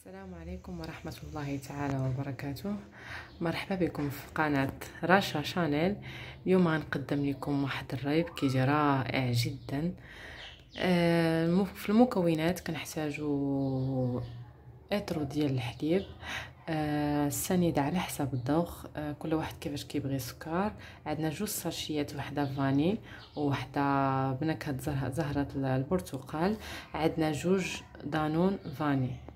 السلام عليكم ورحمة الله تعالى وبركاته. مرحبا بكم في قناة رشا شانيل. اليوم غنقدم لكم واحد الريب كيجي رائع جدا. آه، في المكونات كنحتاجو اطرو ديال الحليب. آه، السنيدة على حسب الذوق آه، كل واحد كيفاش كيبغي السكر عندنا جوج ساشيات وحدة فاني وحده بنكهة زهره البرتقال. عندنا جوج دانون فاني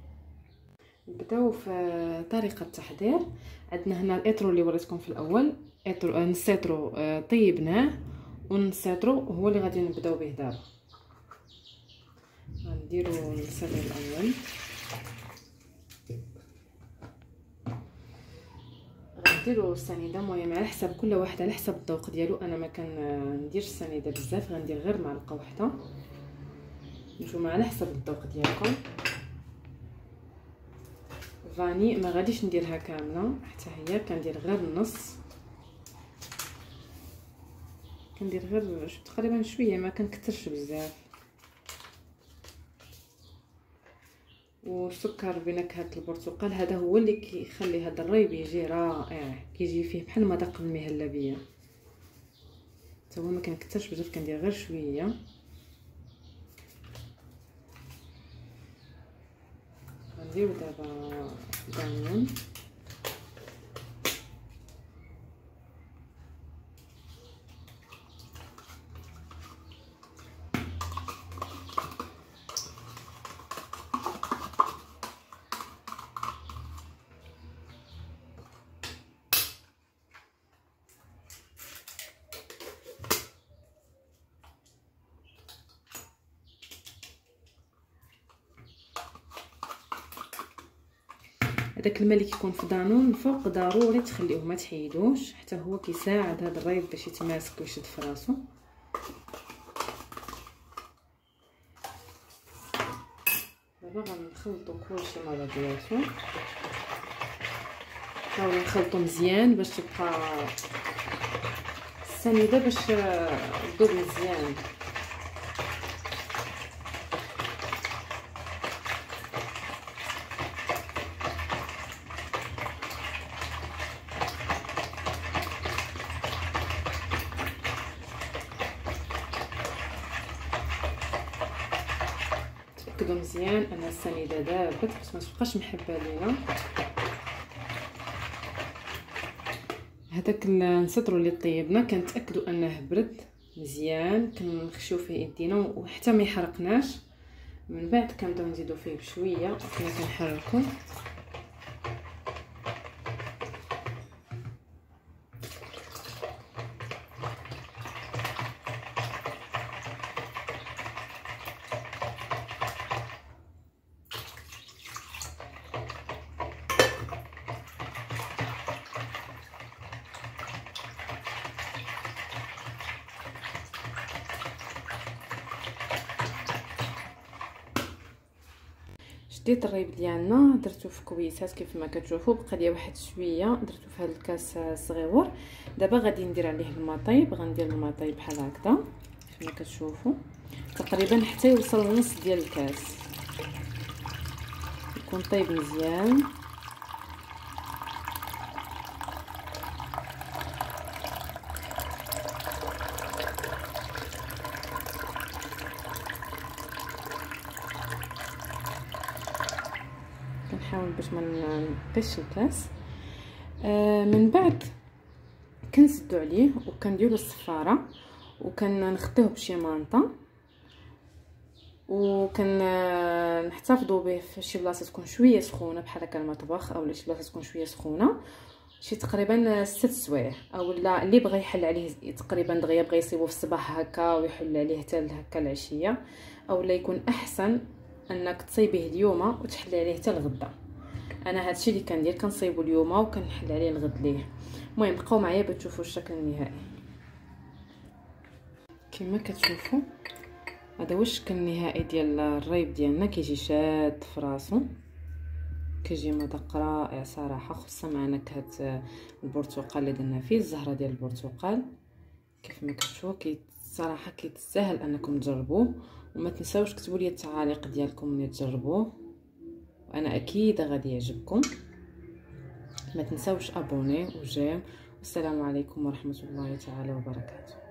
نبداو في طريقة التحضير. عندنا هنا الاطرو اللي وريتكم في الأول. اطرو آه، نص اطرو آه، طيبناه. ونص اطرو هو اللي غادي نبداو به دابا. غنديرو نص الأول. غنديرو السنيده المهم على حسب كل واحد على حسب الذوق ديالو. أنا ما كنديرش السنيده بزاف غندير غير معلقة وحده نتوما على حسب الذوق ديالكم. فاني ما غاديش نديرها كاملة حتى هي كندير غير النص. كندير غير تقريبا شوية ما كنكثرش بزاف. والسكر بنكهه البرتقال هذا هو اللي كيخلي هذا الريب يجي رائع كيجي فيه بحال مذاق المهلبية. حتى هو ما كنكثرش بزاف كندير غير شوية. غنديرو دابا دانون هذاك الماء اللي كيكون في دانون الفوق ضروري تخليوه ما تحيدوش حتى هو كيساعد هذا الريب باش يتماسك ويشد في راسو. دابا غنخلطو كلشي مع بعضياتو نحاولو نخلطو مزيان باش تبقى السنيده باش تذوب مزيان. تاكدوا مزيان أن السنيده دابت باش ما تبقاش محبة لينا. هذاك السطرو اللي طيبنا كنتاكدوا أنه برد مزيان كنخشيو فيه يدينا وحتى ما يحرقناش. من بعد كنبداو نزيدو فيه بشوية وكنا كنحركو شديت الريب ديالنا درتو في كويسات كيف ما كتشوفوا بقى لي واحد شوية درتو في هذا الكاس الصغيور. دابا غادي ندير عليه الماء طيب غندير الماء طيب بحال هكذا كيف ما كتشوفوا تقريبا حتى يوصل لنص ديال الكاس. يكون طيب مزيان. كنحاول باش ما نقيش الكاس آه من بعد كنسدو عليه وكنديرو الصفارة وكنخطيوه بشي مانطه وكنحتفظوا به في شي بلاصة تكون شوية سخونة بحال هكا المطبخ أو شي بلاصة تكون شوية سخونة. شي تقريبا ست سوايع أو لا اللي بغى يحل عليه تقريبا دغيا بغى يصيبو في الصباح هكا ويحل عليه حتى هكا العشية أو لا يكون أحسن انك تصيبيه اليوم وتحلي عليه حتى الغدا. أنا هادشي اللي كندير كنصايبو اليوم وكنحل عليه الغد ليه. المهم بقاو معايا باش تشوفوا الشكل النهائي. كما كتشوفوا هذا هو الشكل النهائي ديال الريب ديالنا؟ كيجي شاد في راسو. كيجي مذاق رائع صراحة. خصوصا مع نكهه البرتقال اللي درنا فيه الزهرة ديال البرتقال. كيف ما كتشوفوا كي صراحة كيتساهل انكم تجربوه. وما تنساوش كتبوا لي التعاليق ديالكم ملي تجربوه. وأنا أكيد غادي يعجبكم. ما تنساوش أبوني وجيم. والسلام عليكم ورحمة الله تعالى وبركاته.